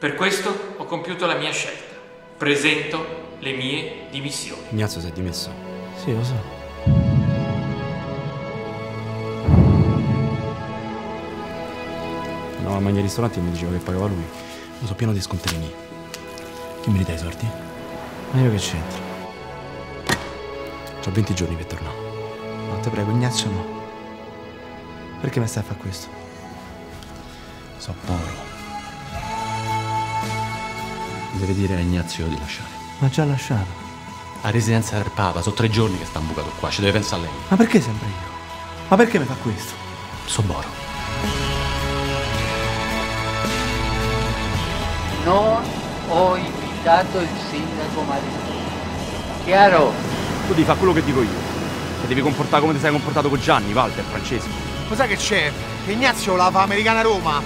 Per questo ho compiuto la mia scelta. Presento le mie dimissioni. Ignazio si è dimesso. Sì, lo so. Andavo a mangiare ai ristoranti e mi diceva che pagava lui. Lo so pieno di sconterini. Chi mi ridà i soldi? Ma io che c'entro? C'ho 20 giorni per tornare. No, te prego, Ignazio no. Perché mi stai a fare questo? So povero. Deve dire a Ignazio di lasciare. Ma già lasciato. A residenza del Papa, sono tre giorni che sta imbucato qua, ci deve pensare lei. Ma perché sempre io? Ma perché mi fa questo? Soboro. Non ho invitato il sindaco Marini. Chiaro? Tu devi fare quello che dico io. E devi comportare come ti sei comportato con Gianni, Walter, Francesco. Sai che c'è? Che Ignazio la fa americana a Roma,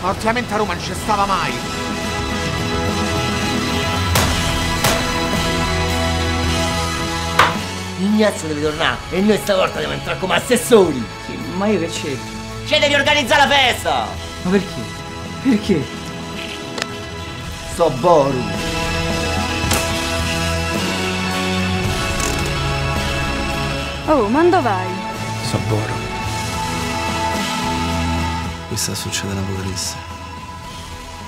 ma ultimamente a Roma non ci stava mai. Ignazio deve tornare e noi stavolta dobbiamo entrare come assessori. Sì, ma io che c'entro? Ci devi organizzare la festa! Ma perché? Perché? So Boru. Oh, ma dove vai? Saboro. Qui sta succedendo un'apocalisse.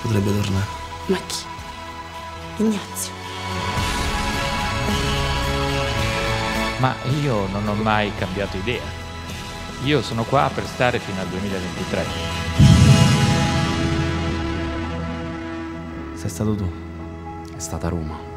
Potrebbe tornare. Ma chi? Ignazio. Ma io non ho mai cambiato idea. Io sono qua per stare fino al 2023. Sei stato tu. È stata Roma.